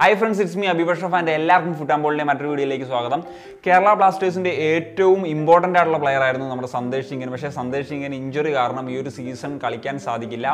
Hi friends it's me അഭിപക്ഷ ഫാന്റെ എല്ലാവർക്കും ഫുട്ബോളിന്റെ മറ്റൊരു വീഡിയോയിലേക്ക് സ്വാഗതം. കേരള ബ്ലാസ്റ്റേഴ്സിന്റെ ഏറ്റവും ഇമ്പോർട്ടന്റ് ആയിട്ടുള്ള പ്ലെയർ ആയിരുന്നു നമ്മുടെ സന്ദേശ് സിംഗൻ പക്ഷേ സന്ദേശ് സിംഗൻ ഇഞ്ചുറി കാരണം ഈ ഒരു സീസൺ കളിക്കാൻ സാധിക്കില്ല.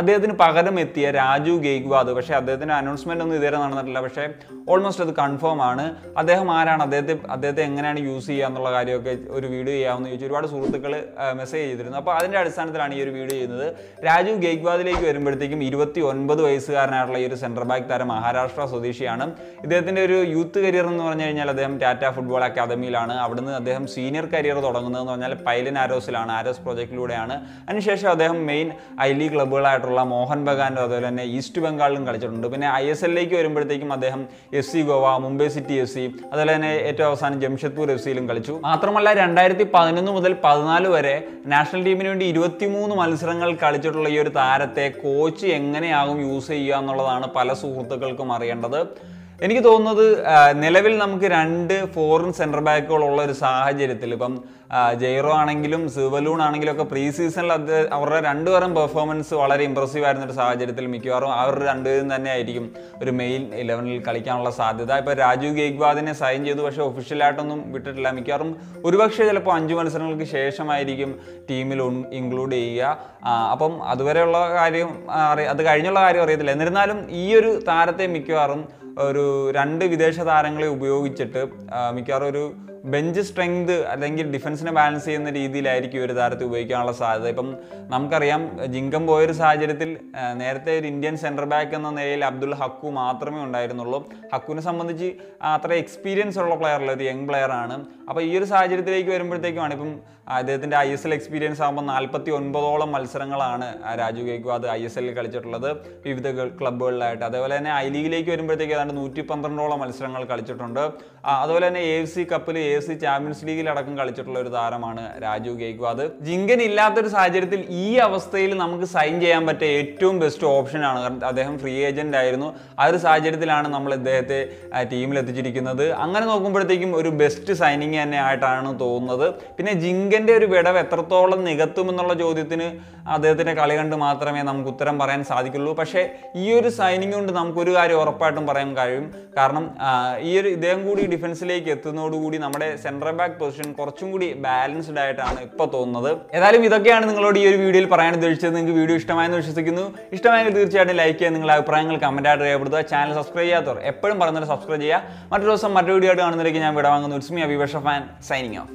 അദ്ദേഹത്തിന് പകരം എത്തിയ രാജു ഗെയ്ഗ്വാദ്. പക്ഷേ അദ്ദേഹത്തിന്റെ അനൗൺസ്മെന്റ് ഒന്നും ഇതുവരെ നടന്നിട്ടില്ല. പക്ഷേ ഓൾമോസ്റ്റ് അത് കൺഫേം ആണ്. അദ്ദേഹം ആരാണ്? അദ്ദേഹത്തെ അദ്ദേഹത്തെ എങ്ങനെയാണ് യൂസ് ചെയ്യുക എന്നുള്ള കാര്യമൊക്കെ ഒരു വീഡിയോ ചെയ്യാമെന്ന് ചോദിച്ചു. ഒരുപാട് സുഹൃത്തുക്കൾ മെസ്സേജ് ചെയ്തിരുന്നു. അപ്പോൾ അതിന്റെ അടിസ്ഥാനത്തിലാണ് ഈ ഒരു വീഡിയോ ചെയ്യുന്നത്. രാജു ഗെയ്ഗ്വാദിലേക്ക് വരുമ്പോഴത്തേക്കും ഇരുപത്തി ഒൻപത് വയസ്സുകാരനായിട്ടുള്ള ഈ ഒരു സെൻട്രൽ ബാക്ക് താരം മഹാരാഷ്ട്ര സ്വദേശിയാണ് ഇദ്ദേഹത്തിന്റെ ഒരു യൂത്ത് കരിയർ എന്ന് പറഞ്ഞു കഴിഞ്ഞാൽ അദ്ദേഹം ടാറ്റ ഫുട്ബോൾ അക്കാദമിയിലാണ്. അവിടുന്ന് അദ്ദേഹം സീനിയർ കരിയർ തുടങ്ങുന്നത് എന്ന് പറഞ്ഞാൽ പൈലൻ ആരോസിലാണ് ആരോസ് പ്രോജക്റ്റിലൂടെയാണ്. അതിനുശേഷം അദ്ദേഹം മെയിൻ ഐ ലീഗ് ക്ലബ്ബുകളായിട്ടുള്ള മോഹൻ ബഗാനും അതുപോലെ തന്നെ ഈസ്റ്റ് ബംഗാളിലും കളിച്ചിട്ടുണ്ട്. പിന്നെ ഐ എസ് എല്ലിലേക്ക് വരുമ്പോഴത്തേക്കും അദ്ദേഹം F C Goa Mumbai city F C അതുപോലെ തന്നെ ഏറ്റവും അവസാനം ജംഷഡ്പൂർ എഫ് സിയിലും കളിച്ചു. മാത്രമല്ല രണ്ടായിരത്തി പതിനൊന്ന് മുതൽ പതിനാല് വരെ നാഷണൽ ടീമിന് വേണ്ടി ഇരുപത്തിമൂന്ന് മത്സരങ്ങൾ കളിച്ചിട്ടുള്ള ഈ ഒരു താരത്തെ കോച്ച് എങ്ങനെയാകും യൂസ് ചെയ്യുക എന്നുള്ളതാണ് പല സുഹൃത്തുക്കൾക്കും അറിയേണ്ടത്. developed എനിക്ക് തോന്നുന്നത് നിലവിൽ നമുക്ക് രണ്ട് ഫോറിൻ സെന്റർ ബാക്കുകളുള്ള ഒരു സാഹചര്യത്തിൽ ഇപ്പം ജെയ്റോ ആണെങ്കിലും സിവലൂൺ ആണെങ്കിലും ഒക്കെ പ്രീ സീസണിൽ അത് അവരുടെ രണ്ടുപേരും പെർഫോമൻസ് വളരെ ഇമ്പ്രസീവ് ആയിരുന്ന ഒരു സാഹചര്യത്തിൽ മിക്കവാറും അവർ രണ്ടുപേരും തന്നെ ആയിരിക്കും ഒരു മെയിൻ ഇലവനിൽ കളിക്കാനുള്ള സാധ്യത. ഇപ്പോൾ രാജു ഗേഗ്വാദിനെ സൈൻ ചെയ്തു പക്ഷേ ഒഫീഷ്യലായിട്ടൊന്നും വിട്ടിട്ടില്ല. മിക്കവാറും ഒരുപക്ഷെ ചിലപ്പോൾ അഞ്ച് മത്സരങ്ങൾക്ക് ശേഷമായിരിക്കും ടീമിൽ ഇൻക്ലൂഡ് ചെയ്യുക. അപ്പം അതുവരെയുള്ള കാര്യം അത് കഴിഞ്ഞുള്ള കാര്യം അറിയത്തില്ല. എന്നിരുന്നാലും ഈ ഒരു താരത്തെ മിക്കവാറും ഒരു രണ്ട് വിദേശ താരങ്ങളെ ഉപയോഗിച്ചിട്ട് മിക്കവാറും ഒരു ബെഞ്ച് സ്ട്രെങ്ത് അല്ലെങ്കിൽ ഡിഫൻസിനെ ബാലൻസ് ചെയ്യുന്ന രീതിയിലായിരിക്കും ഒരു താരത്തെ ഉപയോഗിക്കാനുള്ള സാധ്യത. ഇപ്പം നമുക്കറിയാം ജിങ്കം പോയൊരു സാഹചര്യത്തിൽ നേരത്തെ ഒരു ഇന്ത്യൻ സെന്റർ ബാക്ക് എന്ന നിലയിൽ അബ്ദുൾ ഹക്കു മാത്രമേ ഉണ്ടായിരുന്നുള്ളൂ. ഹക്കുവിനെ സംബന്ധിച്ച് അത്ര എക്സ്പീരിയൻസ് ഉള്ള പ്ലെയറല്ല ഒരു യങ് പ്ലെയർ ആണ്. അപ്പോൾ ഈ ഒരു സാഹചര്യത്തിലേക്ക് വരുമ്പോഴത്തേക്കുമാണ് ഇപ്പം അദ്ദേഹത്തിന്റെ ഐ എസ് എൽ എക്സ്പീരിയൻസ് ആകുമ്പോൾ നാൽപ്പത്തി ഒൻപതോളം മത്സരങ്ങളാണ് രാജു ഗെയ്ക്വാദ് ഐ എസ് എല്ലിൽ കളിച്ചിട്ടുള്ളത്. വിവിധ ക്ലബ്ബുകളിലായിട്ട് അതേപോലെ തന്നെ ഐ ലീഗിലേക്ക് വരുമ്പോഴത്തേക്ക് ഏതാണ്ട് നൂറ്റി പന്ത്രണ്ടോളം മത്സരങ്ങൾ കളിച്ചിട്ടുണ്ട്. അതുപോലെ തന്നെ എ സി കപ്പിൽ എ എഫ് സി ചാമ്പ്യൻസ് ലീഗിലടക്കം കളിച്ചിട്ടുള്ള ഒരു താരമാണ് രാജു ഗെയ്ക്വാദ് ജിങ്കൻ ഇല്ലാത്തൊരു സാഹചര്യത്തിൽ ഈ അവസ്ഥയിൽ നമുക്ക് സൈൻ ചെയ്യാൻ പറ്റിയ ഏറ്റവും ബെസ്റ്റ് ഓപ്ഷനാണ് കാരണം അദ്ദേഹം ഫ്രീ ഏജന്റ് ആയിരുന്നു. ആ ഒരു സാഹചര്യത്തിലാണ് നമ്മൾ ഇദ്ദേഹത്തെ ടീമിൽ എത്തിച്ചിരിക്കുന്നത്. അങ്ങനെ നോക്കുമ്പോഴത്തേക്കും ഒരു ബെസ്റ്റ് സൈനിങ് തന്നെ ആയിട്ടാണ് തോന്നുന്നത്. പിന്നെ ജിങ്കന്റെ ഒരു വിടവ് എത്രത്തോളം നികത്തുമെന്നുള്ള ചോദ്യത്തിന് അദ്ദേഹത്തിന്റെ കളി കണ്ട് മാത്രമേ നമുക്ക് ഉത്തരം പറയാൻ സാധിക്കുള്ളൂ. പക്ഷേ ഈ ഒരു സൈനിങ് കൊണ്ട് നമുക്കൊരു കാര്യം ഉറപ്പായിട്ടും പറയാൻ കഴിയും. കാരണം ഈ ഒരു ഇദ്ദേഹം കൂടി ഡിഫൻസിലേക്ക് എത്തുന്നതോടുകൂടി നമ്മുടെ സെൻട്രൽ ബാക്ക് പൊസിഷൻ കുറച്ചും കൂടി ബാലൻസ്ഡ് ആയിട്ടാണ് ഇപ്പോൾ തോന്നുന്നത്. ഏതായാലും ഇതൊക്കെയാണ് നിങ്ങളോട് ഈ ഒരു വീഡിയോയിൽ പറയാൻ ഉദ്ദേശിച്ചത്. നിങ്ങൾക്ക് വീഡിയോ ഇഷ്ടമായെന്ന് വിശ്വസിക്കുന്നു. ഇഷ്ടമായെങ്കിൽ തീർച്ചയായിട്ടും ലൈക്ക് ചെയ്യുക നിങ്ങളുടെ അഭിപ്രായങ്ങൾ കമന്റ് ആയിട്ട് രേഖപ്പെടുത്തുക. ചാനൽ സബ്സ്ക്രൈബ് ചെയ്യാത്തവർ എപ്പോഴും പറയുന്നത് സബ്സ്ക്രൈബ് ചെയ്യുക. മറ്റൊരു ദിവസം മറ്റൊരു വീഡിയോ ആയിട്ട് കാണുന്നതിലേക്ക് ഞാൻ വിടവാങ്ങുന്നു. It's me fan signing off